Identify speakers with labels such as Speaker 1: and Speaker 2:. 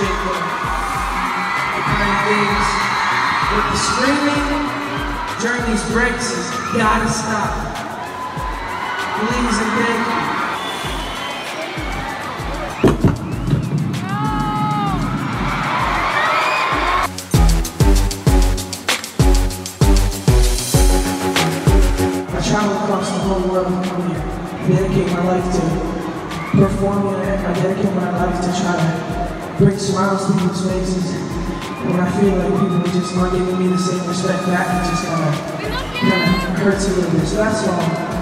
Speaker 1: the, kind things. But the screaming during these breaks has gotta stop. Please and thank you. I travel across the whole world to come here, I dedicate my life to performing, I dedicate my life to try to bring smiles to people's faces. When I feel like people just aren't giving me the same respect back, it just kind of hurts a little bit. So that's all.